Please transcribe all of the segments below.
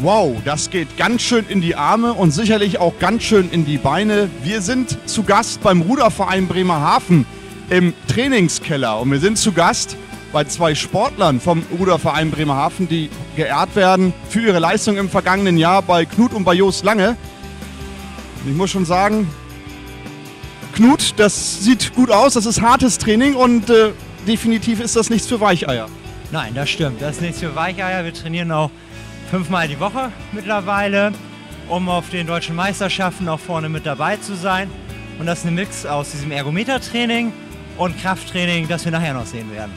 Wow, das geht ganz schön in die Arme und sicherlich auch ganz schön in die Beine. Wir sind zu Gast beim Ruderverein Bremerhaven im Trainingskeller und wir sind zu Gast bei zwei Sportlern vom Ruderverein Bremerhaven, die geehrt werden für ihre Leistung im vergangenen Jahr bei Knut und bei Jos Lange. Ich muss schon sagen, Knut, das sieht gut aus, das ist hartes Training und äh, definitiv ist das nichts für Weicheier. Nein, das stimmt. Das ist nichts für Weicheier. Wir trainieren auch fünfmal die Woche mittlerweile, um auf den deutschen Meisterschaften auch vorne mit dabei zu sein. Und das ist ein Mix aus diesem Ergometertraining und Krafttraining, das wir nachher noch sehen werden.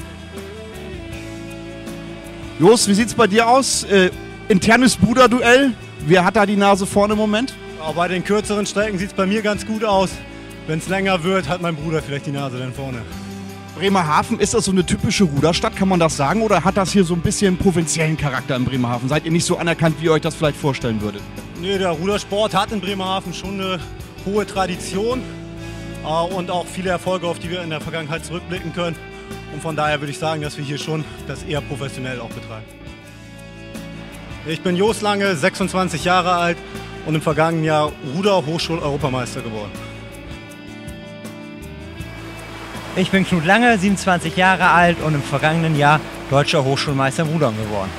Jos, wie sieht's bei dir aus? Äh, internes Bruderduell. Wer hat da die Nase vorne im Moment? Bei den kürzeren Strecken sieht es bei mir ganz gut aus. Wenn es länger wird, hat mein Bruder vielleicht die Nase dann vorne. Bremerhaven, ist das so eine typische Ruderstadt, kann man das sagen? Oder hat das hier so ein bisschen provinziellen Charakter in Bremerhaven? Seid ihr nicht so anerkannt, wie ihr euch das vielleicht vorstellen würdet? Nee, der Rudersport hat in Bremerhaven schon eine hohe Tradition äh, und auch viele Erfolge, auf die wir in der Vergangenheit zurückblicken können. Und von daher würde ich sagen, dass wir hier schon das eher professionell auch betreiben. Ich bin Jos Lange, 26 Jahre alt und im vergangenen Jahr Ruder-Hochschul-Europameister geworden. Ich bin Knut Lange, 27 Jahre alt und im vergangenen Jahr deutscher Hochschulmeister Rudern geworden.